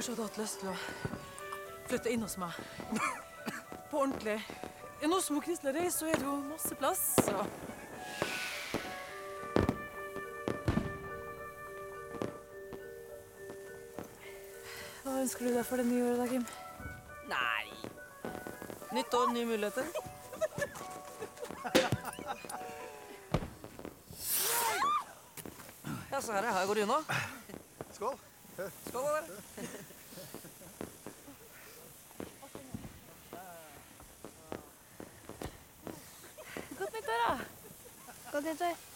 du kanskje hadde hatt lyst til å flytte inn hos meg. På ordentlig. Nå som Kristel reiser, så er det jo masse plass. Så. Hva ønsker du deg for det nye året, da, Kim? Nei. Nytt år, nye muligheter. Ja, så her er her går det unna. Skål. Da, dere. Godt nyttår, da. Godt nyttår.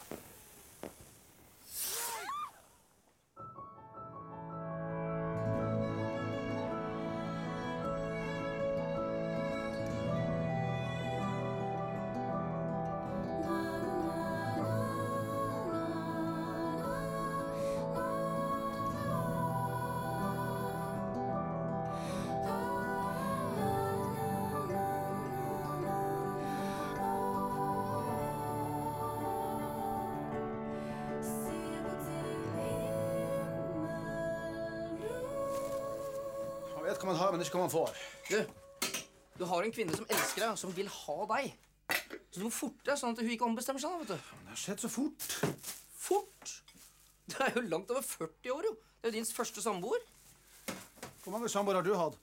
Hva man ha, men ikke hva man får. Du, du har en kvinne som elsker deg, som vil ha deg. Så du må forte deg, sånn at hun ikke ombestemmer seg. vet du. Men Det har skjedd så fort. Fort! Du er jo langt over 40 år, jo. Det er jo din første samboer. Hvor mange samboere har du hatt?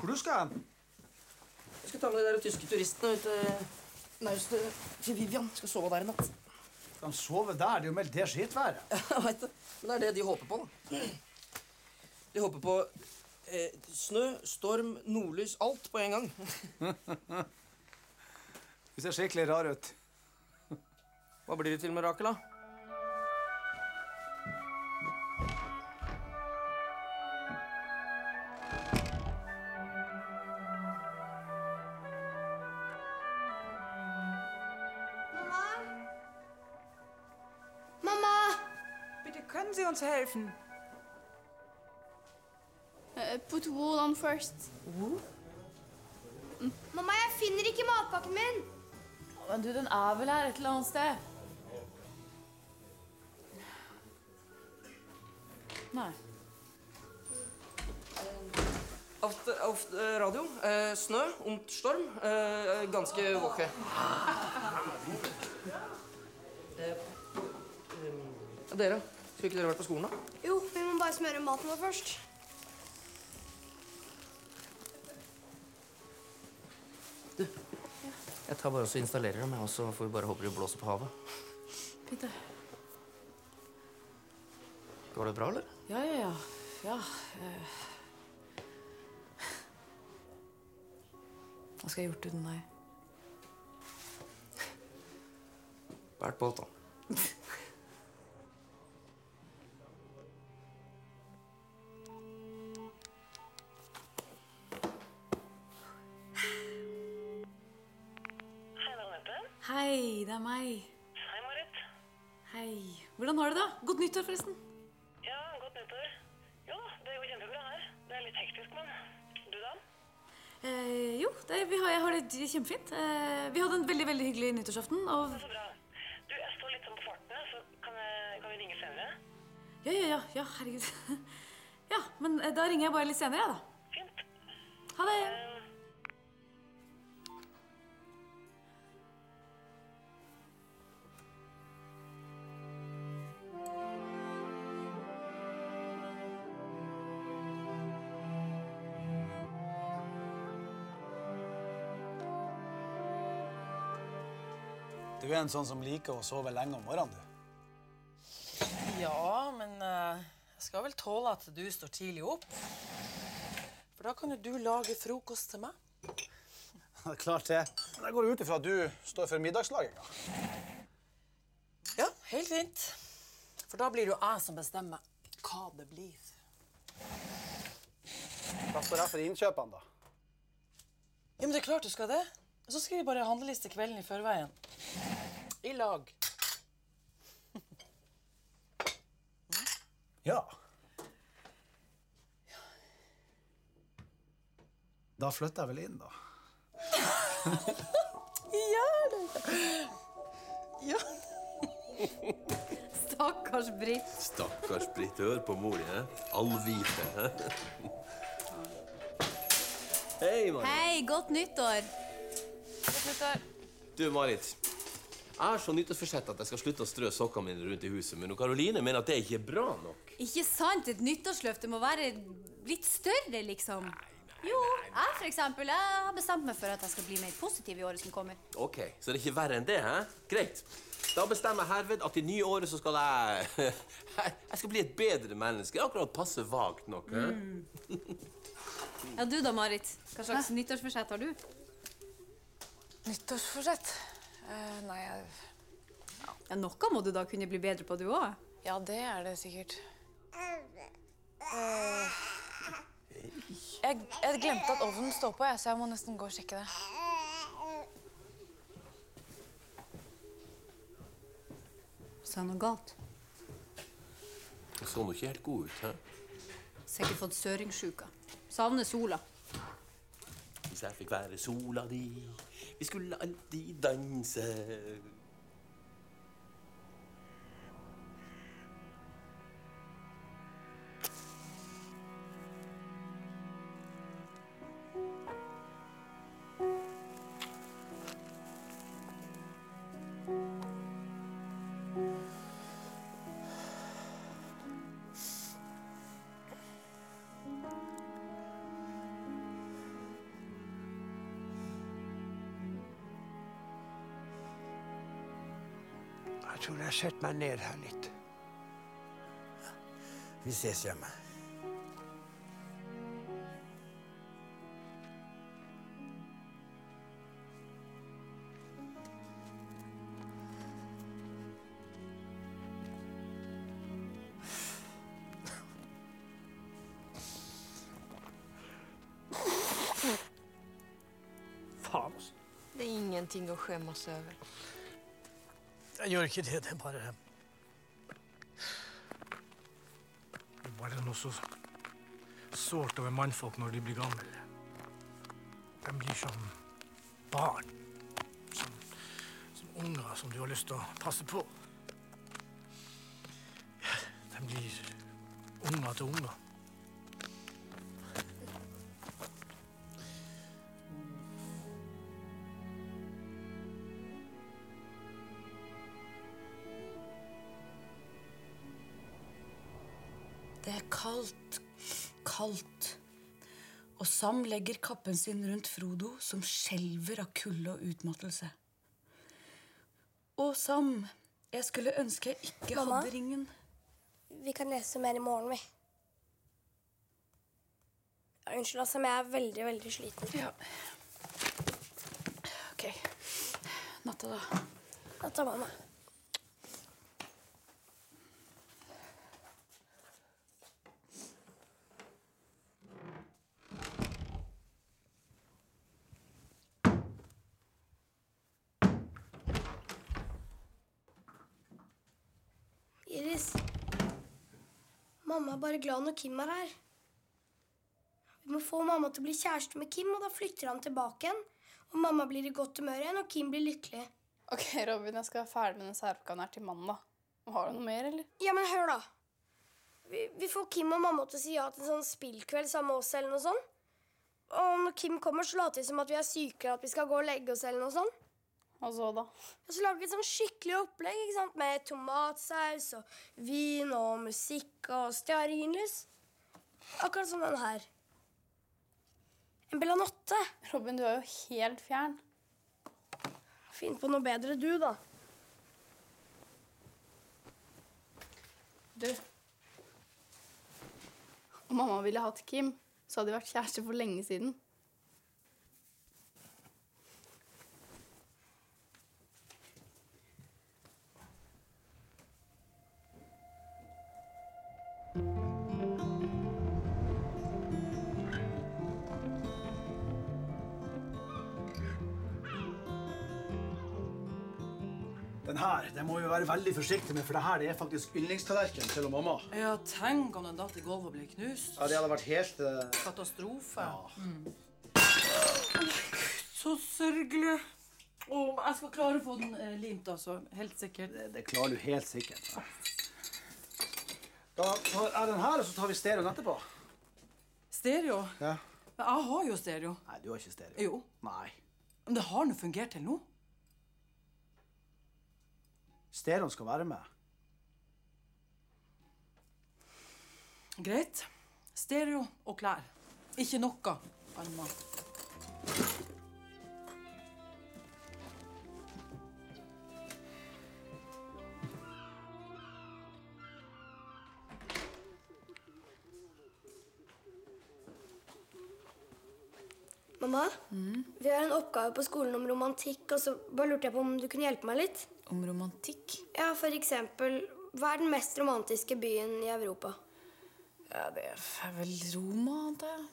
Hvor du skal hen? Jeg skal ta med de der tyske turistene ut til naustet til Vivian. Skal sove der i natt. Skal han sove der? Det er jo meldt det skitværet. Jeg vet det. Men det er det de håper på, da. De håper på eh, snø, storm, nordlys, alt på en gang. Du ser skikkelig rar ut. Hva blir det til mirakel, da? Sie? Uh, put wool on first. Mm. Mamma, jeg finner ikke matpakken min. Men du, den er vel her et eller annet sted? Nei. Auf, auf eh, radio. Eh, snø und storm. Eh, ganske våke. Eh, eh, dere, skulle ikke dere vært på skolen, da? Jo, vi må bare smøre maten vår først. Du, Jeg tar bare også og installerer dem, og så får vi bare håpe de blåser på havet. Peter. Går det bra, eller? Ja, ja, ja. Ja. øh. Hva skal jeg gjort uten deg? Bært båt, da. det er meg. Hei, Marit. Hei. Hvordan har du det? Godt nyttår, forresten. Ja, godt nyttår. Jo da, det går kjempebra her. Det er litt hektisk, men du da? Eh, jo, det, vi har, jeg har det kjempefint. Eh, vi hadde en veldig veldig hyggelig nyttårsaften. Og Så bra. Du, jeg står litt sånn på farten, så kan, jeg, kan vi ringe senere? ja, ja, ja, ja, herregud. ja, men eh, da ringer jeg bare litt senere, jeg, da. Fint. Ha det. Du er en sånn som liker å sove lenge om morgenen, du. Ja, men uh, jeg skal vel tåle at du står tidlig opp. For da kan jo du lage frokost til meg. Det er klart det. Men jeg går ut ifra at du står for middagslaginga. Ja, helt fint. For da blir det jo jeg som bestemmer hva det blir. Hva står jeg for innkjøpene, da? Ja, men det er klart du skal det. Så skriver jeg bare handleliste kvelden i forveien. I lag. Ja. Da flytter jeg vel inn, da. Ja, det. Stakkars Britt. Stakkars Britt, hør på mor di. Allvite. Hei, Marit. Hei, godt nyttår. Du, Marit. Jeg har så nyttårsforsett at jeg skal slutte å strø sokkene mine rundt i huset, men Karoline mener at det ikke er bra nok. Ikke sant? Et nyttårsløfte må være litt større, liksom. Nei. Jo, jeg for eksempel, jeg har bestemt meg for at jeg skal bli mer positiv i året som kommer. Ok, Så det er ikke verre enn det? hæ? Greit. Da bestemmer jeg herved at i nye året så skal jeg Jeg skal bli et bedre menneske. Akkurat passe vagt nok. Mm. Ja, du da, Marit? Hva slags nyttårsforsett har du? Nyttårsforsett? Eh, nei, jeg... Ja, Noe må du da kunne bli bedre på, du òg. ja, det er det sikkert. Uh, jeg, jeg glemte at ovnen står på, jeg, så jeg må nesten gå og sjekke det. Sa er noe galt. Det så nå ikke helt god ut. hæ? Sikkert fått søringssjuka. Savner sola. Hvis jeg fikk være sola di, skulle alltid danse. Jeg tror jeg setter meg ned her litt. Vi ses hjemme. Faen, altså. Det er ingenting å skjemmes over. Jeg gjør ikke det. Det er bare Det er bare noe så sårt over mannfolk når de blir gamle. De blir som barn. Som, som unger som du har lyst til å passe på. De blir unger til unger. Sam legger kappen sin rundt Frodo, som skjelver av kulde og utmattelse. Å, Sam, jeg skulle ønske jeg ikke Mamma? hadde ringen. Vi kan lese mer i morgen, vi. Ja, unnskyld, altså, men jeg er veldig, veldig sliten. Ja. Ok. Natta, da. Natta, mamma. Iris. Mamma er bare glad når Kim er her. Vi må få mamma til å bli kjæreste med Kim, og da flytter han tilbake igjen. Og mamma blir i godt humør igjen, og Kim blir lykkelig. Ok, Robin, jeg skal være ferdig med den særoppgaven her til mandag. Har du noe mer, eller? Ja, men hør, da. Vi, vi får Kim og mamma til å si ja til en sånn spillkveld sammen med oss, eller noe sånt. Og når Kim kommer, så later vi som at vi er syke, eller at vi skal gå og legge oss, eller noe sånt. Og så, da? Og så lage et sånn skikkelig opplegg ikke sant? med tomatsaus og vin og musikk og stearinlys. Akkurat som den her. En belanotte. Robin, du er jo helt fjern. Finn på noe bedre, du, da. Du. Om mamma ville hatt Kim, så hadde de vært kjærester for lenge siden. Må vi være veldig forsiktige med, for det her det er faktisk yndlingstallerkenen til mamma. Ja, tenk om den datt i gulvet og ble knust. Ja, Det hadde vært helt uh... Katastrofe. Mm. Så sørgelig. Og jeg skal klare å få den eh, limt, altså. Helt sikkert. Det, det klarer du helt sikkert. Da tar jeg den her, og så tar vi stereoen etterpå. Stereo? Ja. Men jeg har jo stereo. Nei, du har ikke stereo. Jo. Nei. Men det har nå fungert til nå. Stereoen skal være med. Greit. Stereo og klær. Ikke noe annet. Mamma, vi har en oppgave på skolen om romantikk, og så bare lurte jeg på om du kunne hjelpe meg litt? Om romantikk? Ja, for eksempel, hva er den mest romantiske byen i Europa? Ja, det er vel Roma, antar jeg.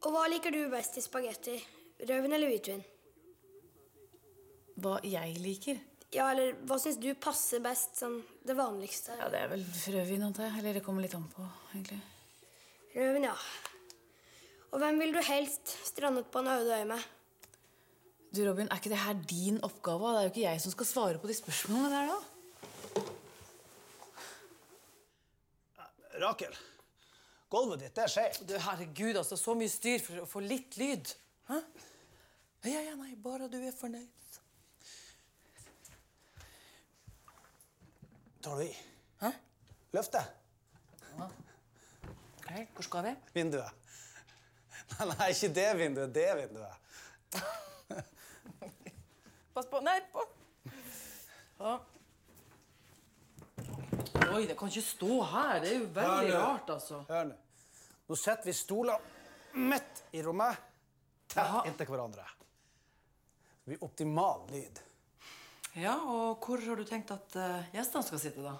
Og hva liker du best i spagetti? Rødvin eller hvitvin? Hva jeg liker? Ja, eller hva syns du passer best som det vanligste? Ja, Det er vel rødvin, antar jeg. Eller det kommer litt an på, egentlig. Rødvin, ja. Og hvem vil du helst strandet på en øde øy med? Du, Robin, Er ikke det her din oppgave? Det er jo ikke jeg som skal svare på de spørsmålene der, da. Rakel, gulvet ditt det er skjevt. Du, herregud, altså. Så mye styr for å få litt lyd. Hæ? Ja, ja, nei, bare du er fornøyd. Tar du i? Hæ? Løft det. Ok, hvor skal vi? Vinduet. Nei, nei, ikke det vinduet. Det vinduet. Pass på. Nei, på. Ja. Oi, det kan ikke stå her. Det er jo veldig Hør nå. rart, altså. Hør nå. Nå setter vi stoler midt i rommet, tett inntil hverandre. Det blir optimal lyd. Ja, og hvor har du tenkt at eh, gjestene skal sitte, da?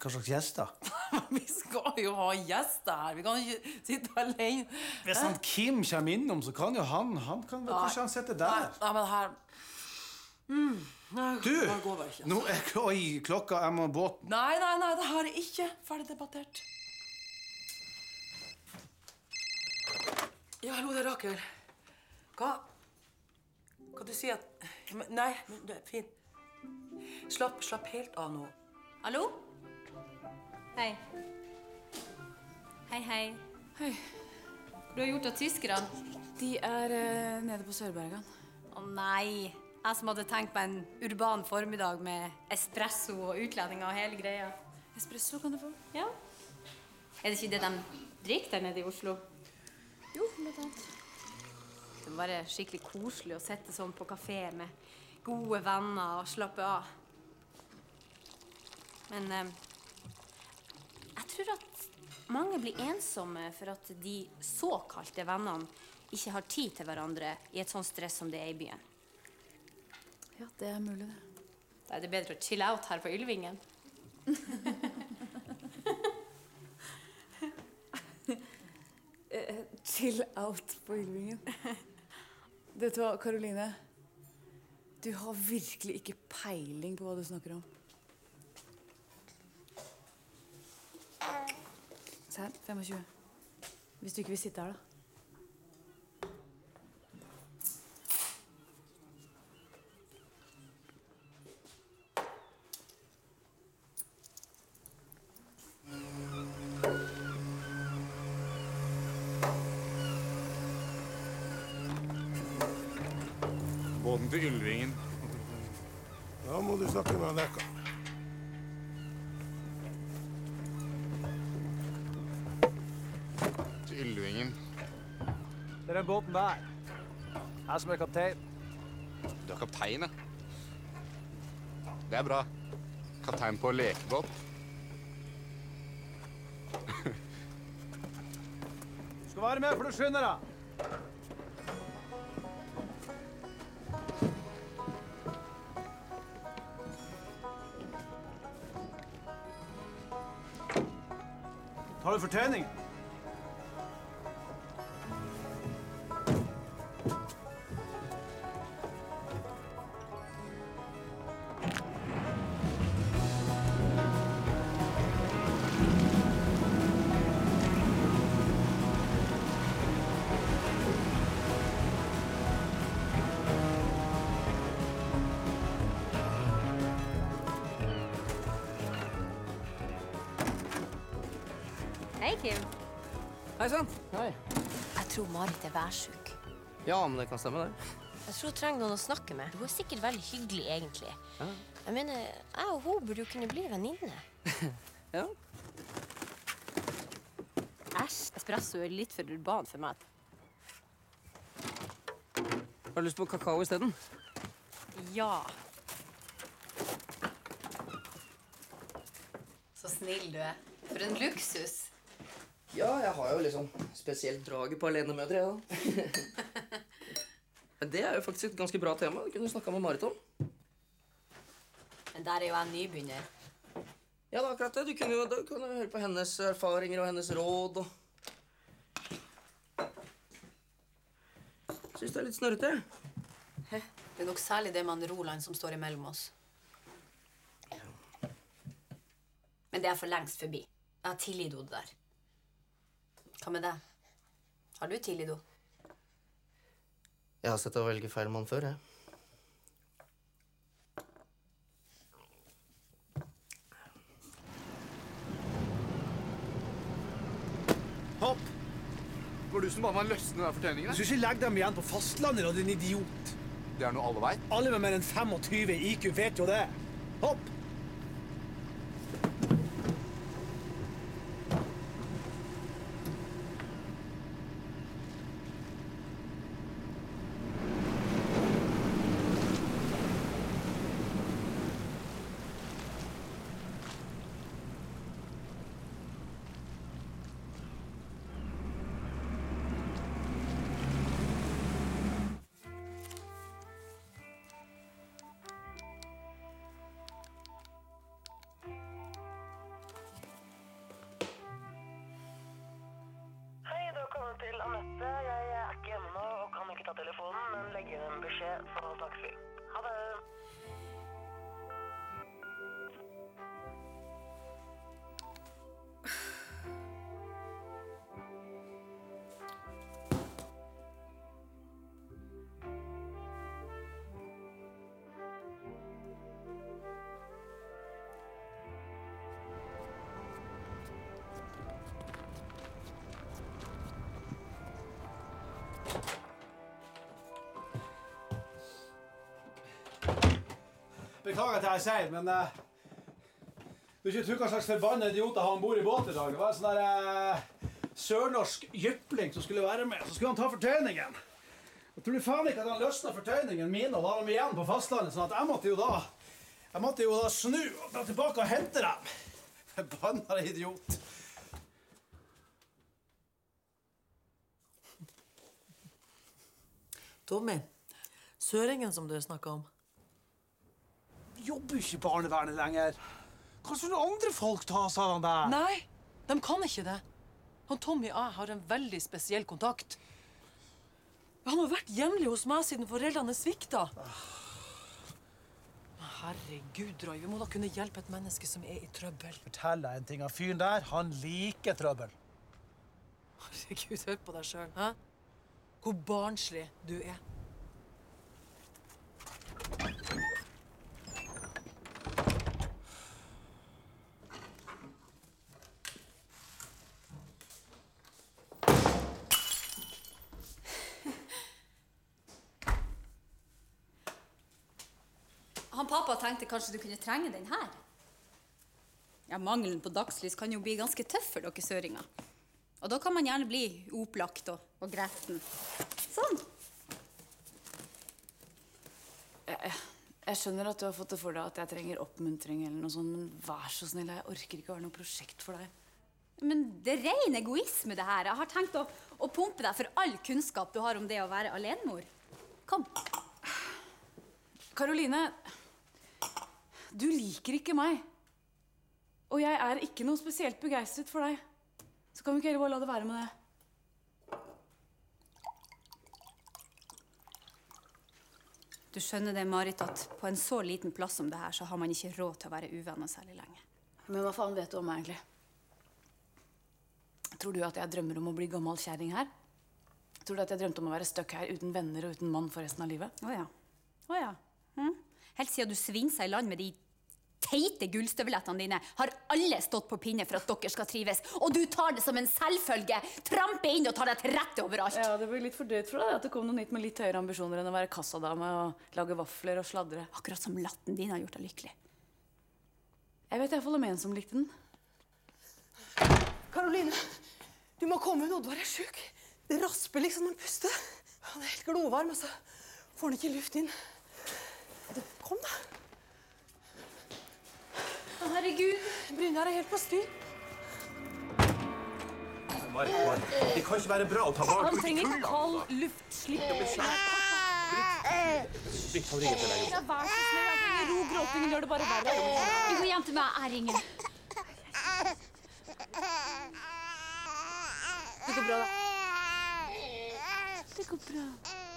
Hva slags gjester? Vi skal jo ha gjester her. Vi kan ikke sitte alene. Hvis han Kim kommer innom, så kan jo han, han kan nei. Kanskje han sitter der? Nei, nei, men her mm. nei, Du! Nå er Oi, klokka Jeg må båten. Nei, nei, nei, det her er ikke ferdig debattert. Ja, hallo, det er Rakel. Hva Hva du sier at Nei, men det er fint. Slapp, slapp helt av nå. Hallo? Hei. Hei, hei. Hei. Du har gjort av tyskerne? De er eh, nede på Sørbergan. Å nei. Jeg som hadde tenkt meg en urban formiddag med espresso og utlendinger og hele greia. Espresso kan du få. Ja. Er det ikke det de drikker der nede i Oslo? Jo, blant annet. Det må være skikkelig koselig å sitte sånn på kafé med gode venner og slappe av. Men eh, jeg tror at mange blir ensomme for at de såkalte vennene ikke har tid til hverandre i et sånt stress som det er i byen. Ja, det er mulig, det. Da er det bedre å chille out her på Ylvingen. Eh, chill out på Ylvingen. Vet du hva, Karoline? Du har virkelig ikke peiling på hva du snakker om. Her, 25. Hvis du ikke vil sitte her. Er kaptein. Du er kaptein, ja. Det er bra. Kaptein på lekebåt. Du skal være med, for du skynder deg. Hei sann. Jeg tror Marit er værsjuk. Ja, men det kan stemme, det. Jeg tror hun trenger noen å snakke med. Hun er sikkert veldig hyggelig, egentlig. Jeg mener, jeg og hun burde jo kunne bli venninner. Ja. Æsj, espresso er litt for urban for meg. Har du lyst på kakao isteden? Ja. Så snill du er. For en luksus. Ja, jeg har jo liksom spesielt draget på alenemødre, jeg, da. Men det er jo faktisk et ganske bra tema. Det kunne du snakka med Marit om. Men der er jo jeg nybegynner. Ja, det er akkurat det. Du kunne jo kunne høre på hennes erfaringer og hennes råd og Syns det er litt snørrete. Det er nok særlig det med Roland som står imellom oss. Men det er for lengst forbi. Jeg har tilgitt henne det der. Hva med deg? Har du tidlig, do? Jeg har sett deg velge feil mann før, jeg. Hopp! Var du som ba meg løsne den fortellingen? Du skal ikke legge dem igjen på fastlandet, da, din idiot. Det er noe alle veit. Alle med mer enn 25 IQ vet jo det. Hopp! Beklager at jeg er sein, men uh, Du ikke tror hva slags forbanna idioter han bor i båt i dag. Det var en sånn der uh, sørnorsk jypling som skulle være med. Så skulle han ta fortøyningen. Jeg tror faen ikke at han løsna fortøyningen min og la dem igjen på fastlandet, sånn at jeg måtte jo da jeg måtte jo da snu og dra tilbake og hente dem. Forbanna idiot. Tommy, søringen som du snakka om. Jobber jo ikke i barnevernet lenger. Hva noen andre folk ta seg av han der? Nei, de kan ikke det. Han Tommy og jeg har en veldig spesiell kontakt. Han har vært hjemlig hos meg siden foreldrene svikta. Herregud, Roy, vi må da kunne hjelpe et menneske som er i trøbbel. Fortell deg en ting. Han fyren der, han liker trøbbel. Herregud, hør på deg sjøl. Hvor barnslig du er. Pappa tenkte kanskje du kunne trenge den her. Ja, Mangelen på dagslys kan jo bli ganske tøff for dere søringer. Og da kan man gjerne bli opplagt og, og gretten. Sånn. Jeg, jeg skjønner at du har fått det for deg at jeg trenger oppmuntring, eller noe sånt, men vær så snill, jeg orker ikke å være noe prosjekt for deg. Men det er ren egoisme, det her. Jeg har tenkt å, å pumpe deg for all kunnskap du har om det å være alenemor. Kom. Karoline, du liker ikke meg. Og jeg er ikke noe spesielt begeistret for deg. Så kan vi ikke heller bare la det være med det. Du skjønner det, Marit, at på en så liten plass som det her, så har man ikke råd til å være uvenner særlig lenge. Men hva faen vet du om meg, egentlig? Tror du at jeg drømmer om å bli gammel kjerring her? Tror du at jeg drømte om å være stuck her uten venner og uten mann for resten av livet? Å ja. Å ja. Hm? Helt siden du svinsa i land med de teite gullstøvlettene dine har alle stått på pinne for at dere skal trives, og du tar det som en selvfølge. Tramper inn og tar deg til rette overalt. Ja, Det blir litt for drøyt for deg at det kom noe nytt med litt høyere ambisjoner enn å være kassadame og lage vafler og sladre. Akkurat som latten din har gjort deg lykkelig. Jeg vet iallfall om en som likte den. Karoline, du må komme. Oddvar er sjuk. Det rasper liksom når han puster. Han er helt glovarm, og så får han ikke luft inn. Kom, da. Å, herregud. Brynjar er helt på styr. Marit, det kan ikke være bra å ta barn Han ut i trenger ikke kald luft. Slipp Britt, han ringer til deg. Vær så snill, jeg trenger ro. Gråtingen gjør det bare verre. Vi går hjem til meg. Jeg ringer. Det går bra, da. Det går bra.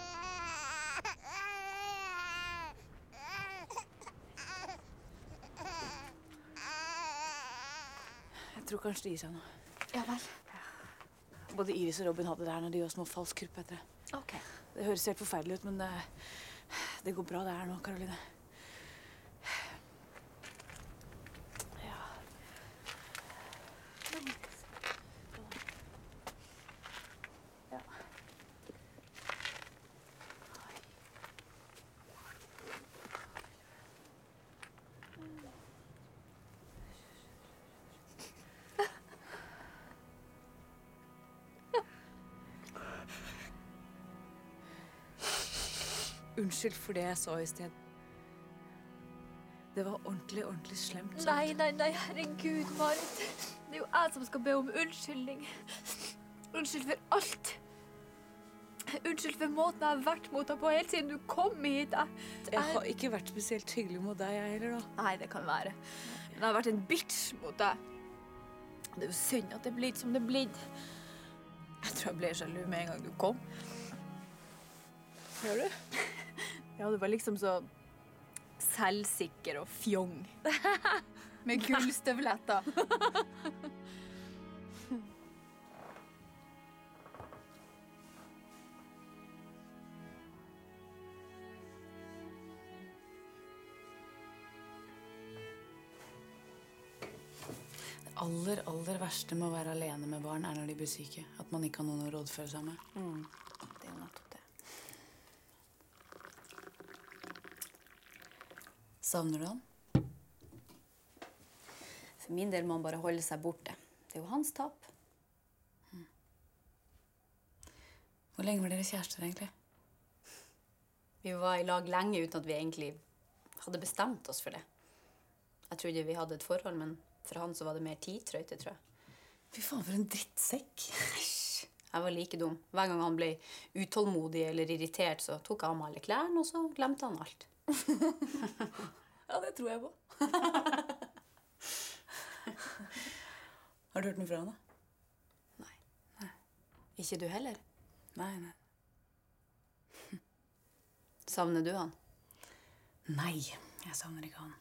Tror kanskje det gir seg nå. Ja vel. Både Iris og Robin hadde det her når de gjør små falskrupp etter det. Okay. Det høres helt forferdelig ut, men det, det går bra det her nå, Karoline. Unnskyld for det jeg sa i sted. Det var ordentlig, ordentlig slemt. sant? Nei, nei, nei, herregud, Marit. Det er jo jeg som skal be om unnskyldning. Unnskyld for alt. Unnskyld for måten jeg har vært mot deg på helt siden du kom hit. Jeg, Jeg har ikke vært spesielt hyggelig mot deg, jeg heller, da. Nei, det kan være. Men jeg har vært en bitch mot deg. Det er jo synd at det er blitt som det er blitt. Jeg tror jeg ble sjalu med en gang du kom. Gjør du? Ja, du var liksom så selvsikker og fjong. Med gullstøvletter. Det aller, aller verste med å være alene med barn er når de blir syke. At man ikke har noen å rådføre seg med. Det er jo nettopp det. Savner du han? For min del må han bare holde seg borte. Det er jo hans tap. Hvor lenge var dere kjærester, egentlig? Vi var i lag lenge uten at vi egentlig hadde bestemt oss for det. Jeg trodde vi hadde et forhold, men for han så var det mer tidtrøyte, tror jeg. Fy faen, for en drittsekk. Æsj. Jeg var like dum. Hver gang han ble utålmodig eller irritert, så tok jeg av meg alle klærne, og så glemte han alt. Ja, det tror jeg på. har du hørt noe fra henne? Nei. nei. Ikke du heller? Nei, nei. Savner du han? Nei, jeg savner ikke han.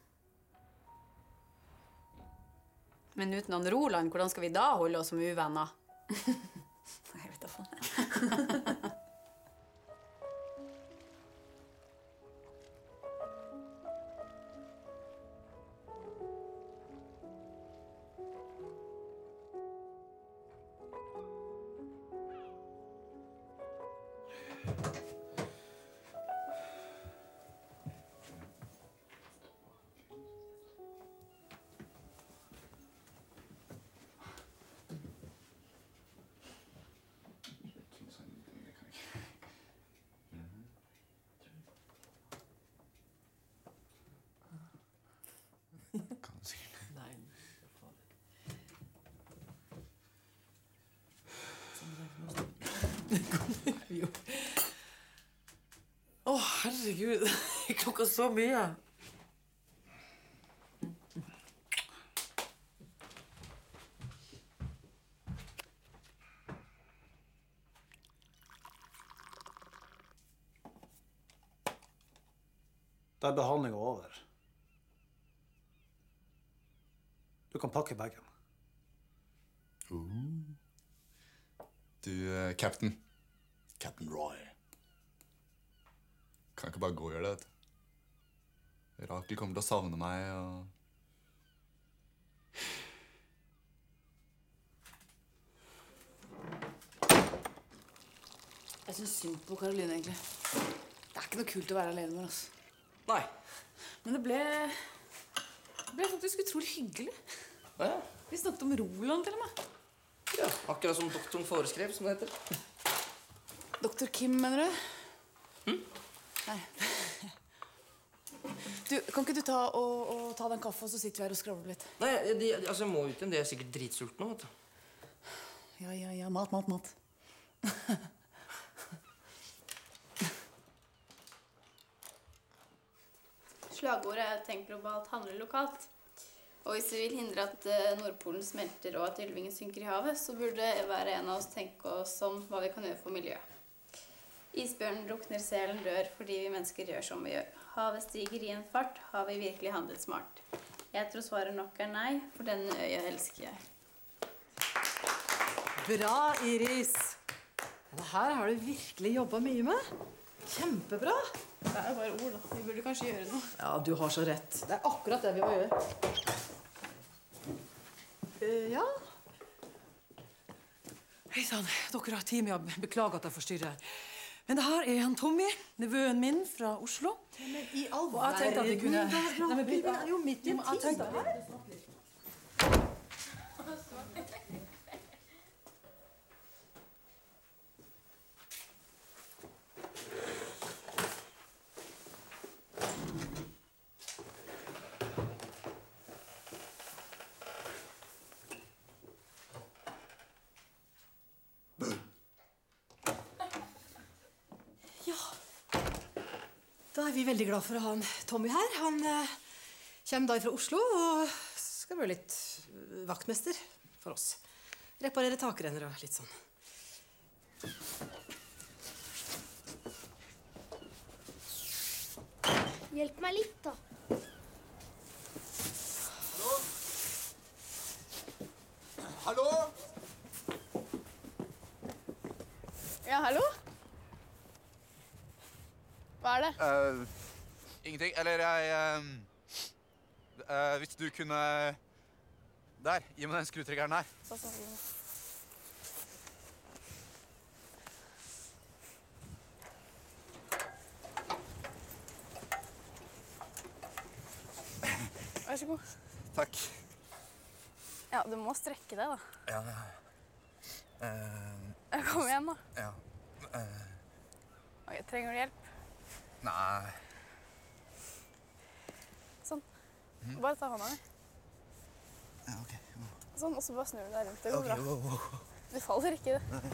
Men uten han Roland, hvordan skal vi da holde oss som uvenner? Jeg vet da faen. herregud. Klokka så mye. Da er behandlinga over. Du kan pakke bagen. Du, eh, Cap'n Captain Roy. Kan ikke bare gå og gjøre det. vet du. Rakel kommer til å savne meg og Jeg syns synd på Caroline, egentlig. Det er ikke noe kult å være alene med altså. Nei. Men det ble Det ble faktisk utrolig hyggelig. Ja, ja. Vi snakket om Roland til og med. Ja, Akkurat som doktoren foreskrev, som det heter. Doktor Kim, mener du? Hm? Nei. Du, Kan ikke du ta, og, og ta den kaffen, og så sitter vi her og skravler litt? Nei, de, altså, jeg må ut igjen. De er sikkert dritsultne vet du. Ja, ja, ja. Mat, mat, mat. Slagordet er 'tenk globalt, handle lokalt'. Og hvis vi vil hindre at eh, Nordpolen smelter og at Ylvingen synker i havet, så burde hver en av oss tenke oss om hva vi kan gjøre for miljøet. Isbjørnen drukner, selen dør fordi vi mennesker gjør som vi gjør. Havet stiger i en fart. Har vi virkelig handlet smart? Jeg tror svaret nok er nei, for denne øya elsker jeg. Bra, Iris. Det her har du virkelig jobba mye med. Kjempebra. Det er jo bare ord, da. Vi burde kanskje gjøre noe. Ja, du har så rett. Det er akkurat det vi må gjøre. Uh, ja. Hei sann, dere har tid med å beklage at jeg forstyrrer. Men det her er han Tommy, nevøen min fra Oslo. Men i all Og jeg tenkte at vi kunne Nei, men Vi er jo midt i en Ja, tenkte- her. Ja. Da er veldig glad for å ha en Tommy her. Han eh, kommer da fra Oslo og skal være litt eh, vaktmester for oss. Reparere takrenner og litt sånn. Hjelp meg litt, da. Hallo? Ja, hallo? Eh, ingenting. Eller jeg eh, uh, Hvis du kunne Der. Gi meg den skrutrekkeren her. Så, så. Vær så god. Takk. Ja, du må strekke deg, da. Ja, ja. Uh, Kom igjen, da. ja. Uh, Ok, trenger du hjelp? Nei Sånn. Bare ta hånda mi. ja, OK. Sånn, og så bare snur du deg rundt. Det går Ok, bra. wow, wow. Du faller ikke. Nei.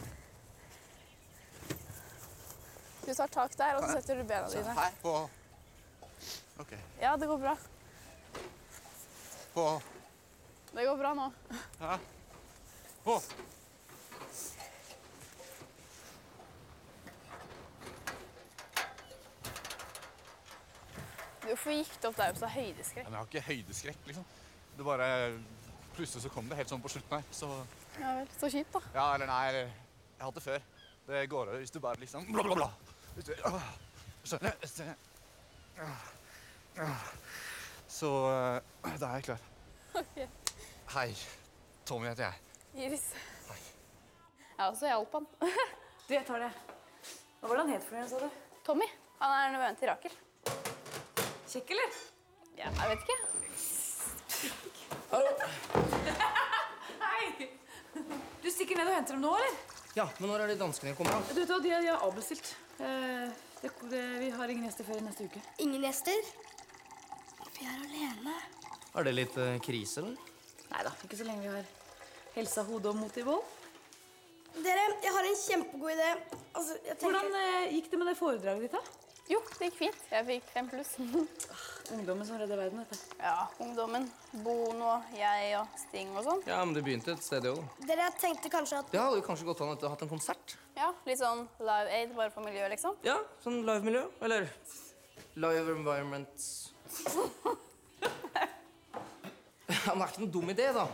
Du tar tak der, og så setter du bena Så dine. her på OK. Ja, det går bra. På Det går bra nå. Ja. På. Hvorfor gikk det opp der på høydeskrekk? Men jeg har ikke høydeskrekk, liksom. Det bare Plutselig så kom det helt sånn på slutten her, så Ja vel, så kjipt, da. Ja, eller nei, Jeg har hatt det før. Det går over hvis du bare liksom bla, bla, bla. Hvis du, åh, Skjønner du? Hvis du- åh, åh. Så da er jeg klar. Ok. Hei. Tommy heter jeg. Iris. Ja, så hjalp han. Du, jeg tar det. Hva var det han het for noe, sa du? Tommy. Han er nevøen til Rakel. Kjekk, eller? Ja, jeg vet ikke. Hallo. Hei! Du stikker ned og henter dem nå, eller? Ja, men når er det danskene kommer, da? Du vet hva, de, de har avbestilt. Eh, det, det, vi har ingen gjester før i neste uke. Ingen gjester? Vi er alene. Er det litt eh, krise, eller? Nei da, ikke så lenge vi har helsa, hodet og motet i vold. Dere, jeg har en kjempegod idé. Altså, jeg tenker... Hvordan eh, gikk det med det foredraget ditt, da? Jo, det gikk fint. Jeg fikk fem pluss. Ungdommen som redder verden, dette. Ja, ungdommen. Bono, jeg og Sting og sånn. Ja, men det begynte et sted, det òg. Dere, tenkte kanskje at Det hadde jo kanskje gått an å ha hatt en konsert. Ja, Litt sånn Live Aid bare for miljøet, liksom. Ja, sånn live-miljø. Eller live environment. Ja, men det er ikke noe dum idé, da.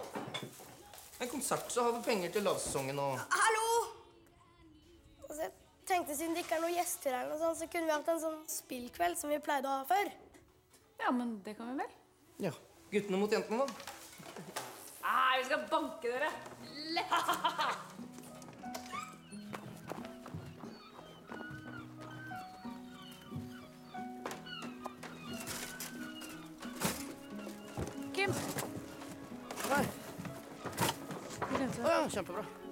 En konsert, så har vi penger til lavsesongen og Hallo! tenkte siden det ikke er noen gjester her, noe sånt, så kunne vi hatt en sånn spillkveld som vi pleide å ha før. Ja, men det kan vi vel? Ja. Guttene mot jentene, da. Nei, vi skal banke dere! Kim. Nei. Å ja, kjempebra.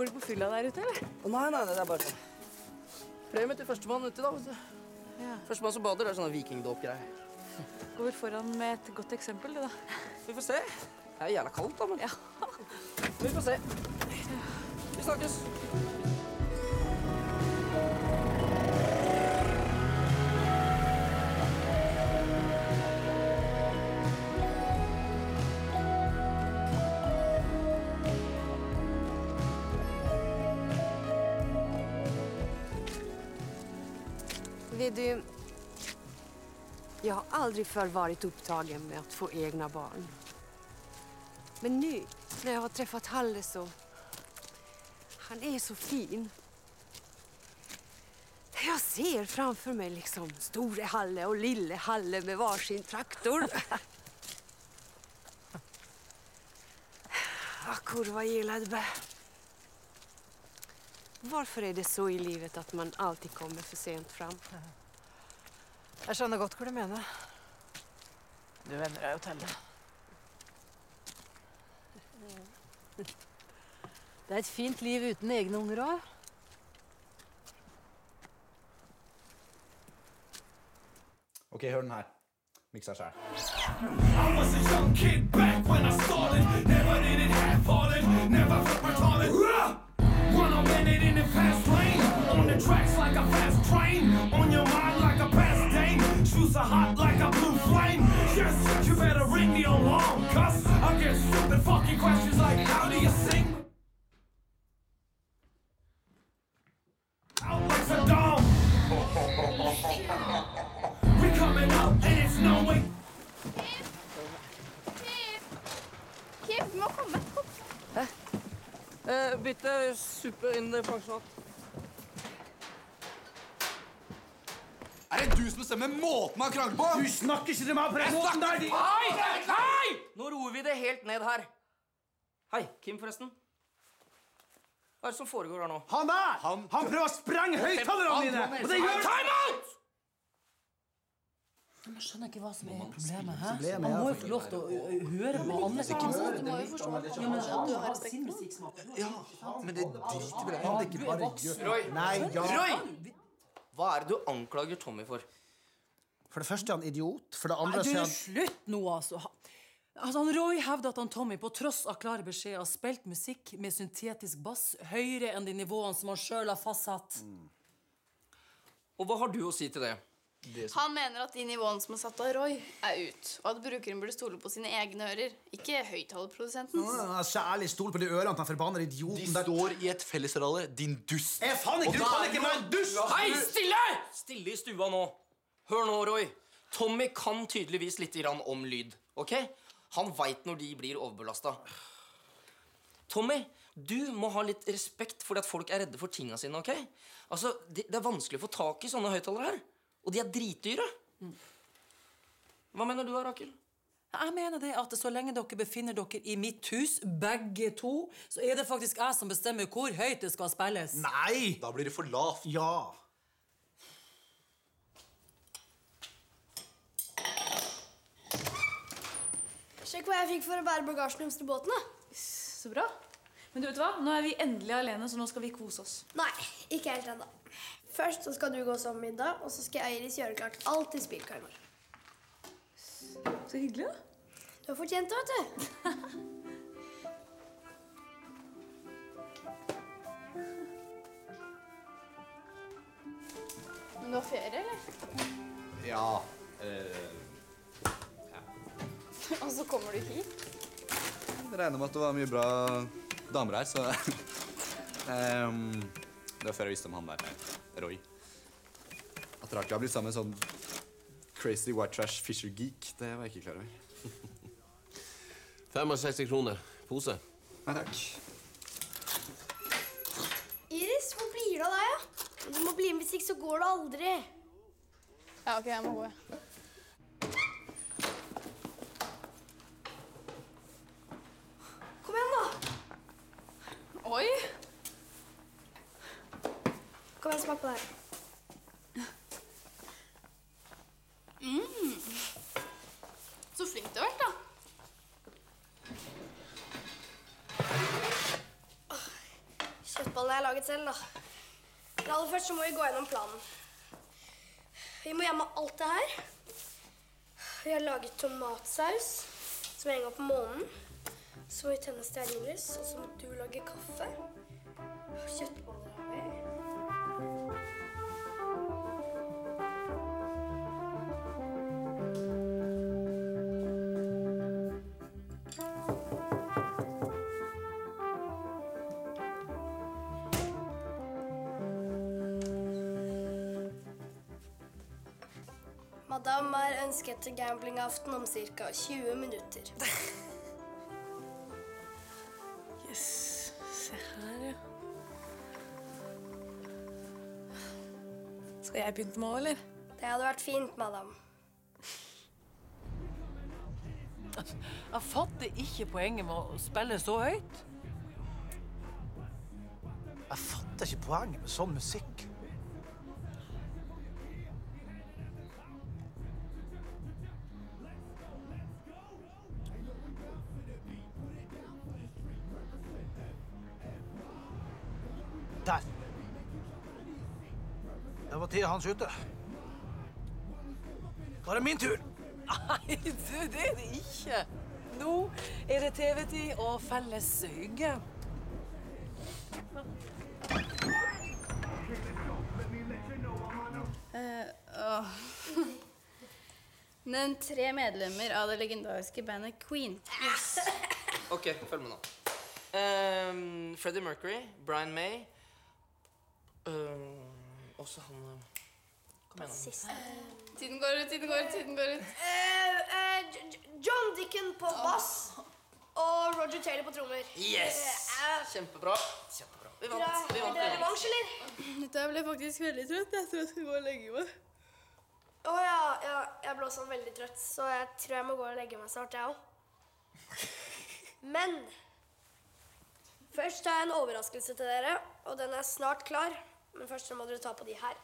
Går du på fylla der ute, eller? Å, nei, nei, det er bare sånn. Premie til førstemann uti, da. vet du. Ja. Førstemann som bader, det er sånn vikingdåpgreier. Går vel foran med et godt eksempel, du, da. Vi får se. Det er jævla kaldt, da, men Vi får se. Vi snakkes. Aldrig förr varit upptagen med att få egna barn. Men nu, när jag har träffat Halle så... Han är så fin. Jag ser framför mig liksom store Halle och lille Halle med varsin traktor. Ah, kurva gillade. Varför er det så i livet at man alltid kommer for sent fram? Jeg skjønner godt hva du mener. Du venner deg jo til det. Det er et fint liv uten egne unger òg. OK, hør den her. Miksa sjæl. Run a minute in the fast lane. On the tracks like a fast train. On your mind like a past Shoes are hot like a blue flame. Yes, you better ring the alarm. Cause I get stupid fucking questions like how do you sing? Out like Saddam. We coming up and it's no way. Kim, du må. Eh, bytte suppe inn pensjonat. Er det du som bestemmer måten man krangler på? Du snakker ikke til meg på den måten der! Hei! Hei! Nå roer vi det helt ned her. Hei, Kim, forresten. Hva er det som foregår her nå? Han der! Han, prøver å sprenge høyttalerne dine! Og det gjør Time out! Jeg skjønner ikke hva som er problemet. hæ? Problemet Man må jo få lov til å høre på andre. Du må jo forstå at Ja, men alle har sin det driter vel jeg i. Ikke bare gjør Roy! Roy! Hva er det du anklager Tommy for? For det første er han idiot. For det Nei, andre du, så er han slutt nå, altså. Altså, han Roy hevder at han Tommy på tross av klare beskjeder har spilt musikk med syntetisk bass høyere enn de nivåene som han sjøl har fastsatt. Og hva har du å si til det? Han mener at de nivåene som er satt av Roy, er ut, og at brukeren burde stole på sine egne ører, ikke høyttalerprodusentens. Ja, Særlig stol på de ørene til den forbanna idioten De står i et fellesralle, din dust. Jeg faen ikke, Du kan ikke være en dust! Hei, stille! Stille i stua nå. Hør nå, Roy. Tommy kan tydeligvis litt grann om lyd. ok? Han veit når de blir overbelasta. Tommy, du må ha litt respekt for at folk er redde for tinga sine. ok? Altså, det, det er vanskelig å få tak i sånne høyttalere her. Og de er dritdyre. Hva mener du, Rakel? Jeg mener det at så lenge dere befinner dere i mitt hus, begge to, så er det faktisk jeg som bestemmer hvor høyt det skal spilles. Nei! Da blir det for lavt. Ja. Sjekk hva jeg fikk for å bære bagasjen deres til båten. da. Så bra. Men du vet hva? Nå er vi endelig alene, så nå skal vi kose oss. Nei, ikke helt ennå. Først så skal du gå som middag, og så skal Eiris gjøre klart alt til spillkarmer. Så hyggelig, da. Du har fortjent det, vet du. Men du har ferie, eller? Ja eh, Og så kommer du hit? Jeg regner med at det var mye bra damer her, så Ehm, Det var før jeg visste om han der Roy. At Raki har blitt sammen med sånn crazy white trash fisher geek, det var jeg ikke klar over. 65 kroner. Pose. Nei takk. Iris, hvor blir det av deg? Du må bli med, hvis ikke så går det aldri. Ja, ok, jeg må gå. pappa. Mm. Så flink du har vært, da. Kjøttballene har jeg laget selv, da. Men aller først så må vi gå gjennom planen. Vi må gjemme alt det her. Vi har laget tomatsaus som henger opp månen. Så må vi tenne stearinlys, og så må du lage kaffe. Kjøttboller. Til gamblingaften om ca. 20 minutter. Yes. Se her, ja. Skal jeg pynte meg òg, eller? Det hadde vært fint, madame. Jeg fatter ikke poenget med å spille så høyt. Jeg fatter ikke poenget med sånn musikk. Det var han skjøtte. Da er det min tur. Nei, du, det er det ikke. Nå er det TV-tid og felles hygge. Uh, oh. Nevn tre medlemmer av det legendariske bandet Queen. Ok, følg med nå. Um, Freddie Mercury, Brian May um, Også han eh, Kom igjen. nå. Tiden går ut, tiden går ut, tiden går ut. Eh, eh, J- J- John Dickon på bass og Roger Taylor på trommer. Yes! Eh, Kjempebra. Kjempebra. Vi Dere vant. Vi er vant. dere vi vant. revansj, eller? Dette ble faktisk veldig trøtt. Jeg tror jeg skal gå og legge meg. Å ja, ja, jeg ble også veldig trøtt, så jeg tror jeg må gå og legge meg snart, jeg òg. Men først har jeg en overraskelse til dere, og den er snart klar. Men først så må dere ta på de her.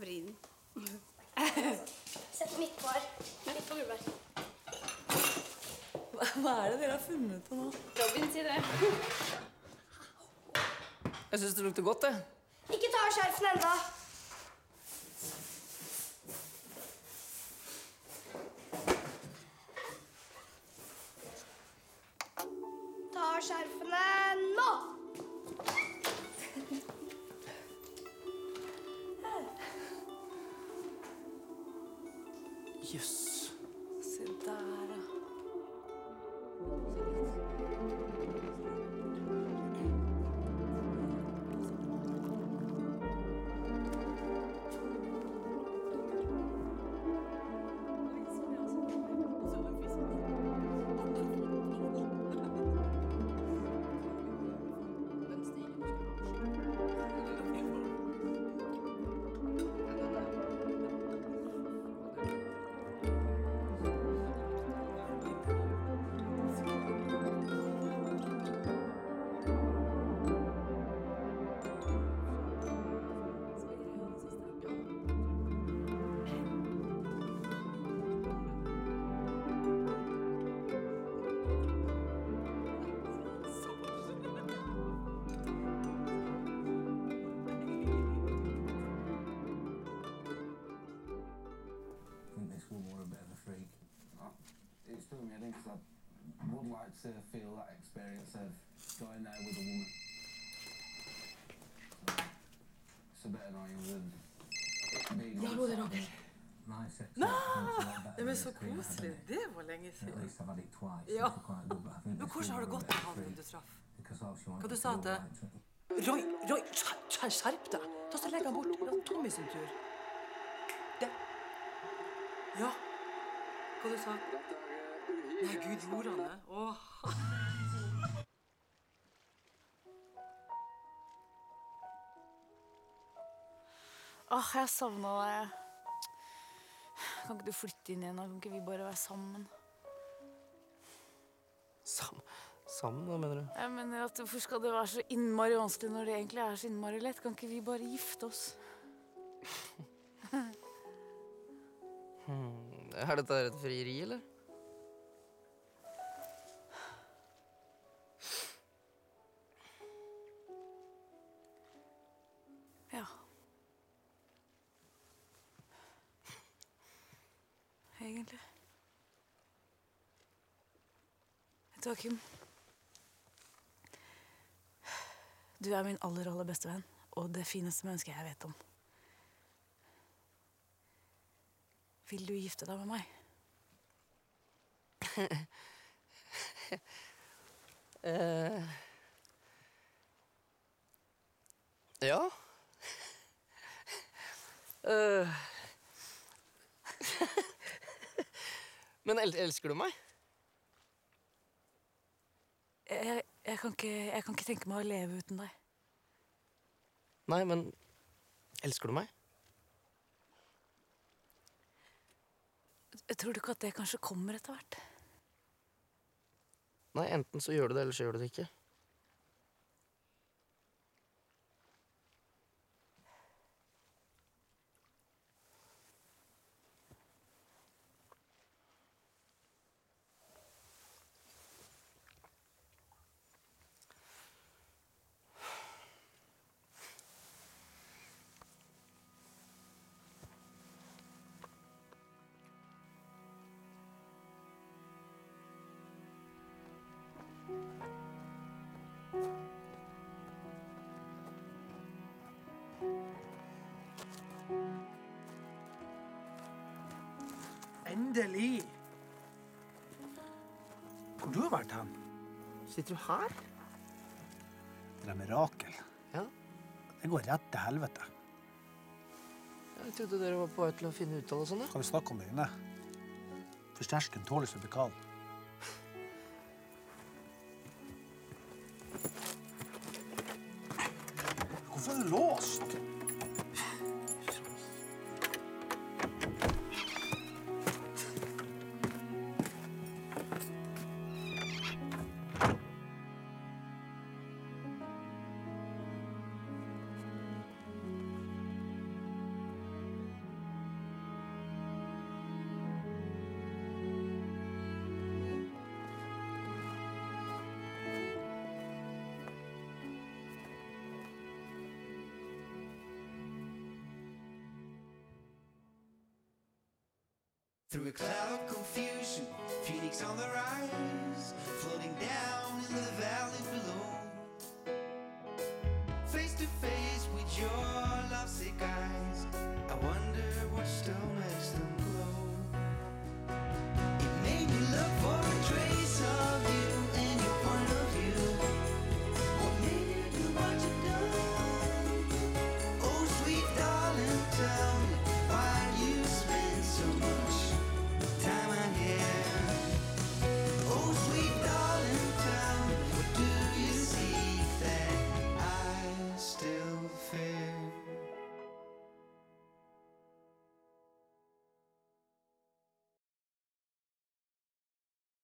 Vriden. Sett den midt på her. Midt på gulvet her. Hva er det dere har funnet på nå? Robin, sier det. Jeg syns det lukter godt, det. Ikke ta av skjerfene enda. Ta av skjerfene nå! isso. To feel that experience of going there with a woman. So, it's a bit annoying than being Ja, set, Roger. but My Nei, det er så koselig. Det var lenge siden. Ja. Men hvordan har det gått med han du traff? Hva du sa du til? Roy, Roy, skjer- skjer- skjerp deg! Ta så Legg han bort. La Tommy sin tur. Det. Ja. Hva du sa Nei, gud, gjorde han det? Åh. Åh, jeg savna deg. Kan ikke du flytte inn igjen? Kan ikke vi bare være sammen? Sam sammen, hva mener du? Jeg mener at Hvorfor skal det være så innmari vanskelig når det egentlig er så innmari lett? Kan ikke vi bare gifte oss? Hmm. Er dette et frieri, eller? Vet du er min aller, aller beste venn, og det fineste mennesket jeg vet om. Vil du gifte deg med meg? uh, ja. uh, Men el elsker du meg? Jeg, jeg, kan ikke, jeg kan ikke tenke meg å leve uten deg. Nei, men elsker du meg? Tror du ikke at det kanskje kommer etter hvert? Nei, enten så gjør du det, eller så gjør du det ikke. Sitter du her? Det er mirakel. Ja. Det går rett til helvete. Jeg trodde dere var på vei til å finne ut av det sånn. ja. Kan vi snakke om det inne? Forsterken tåler seg Through a cloud of confusion, Phoenix on the rise, floating down in the valley below.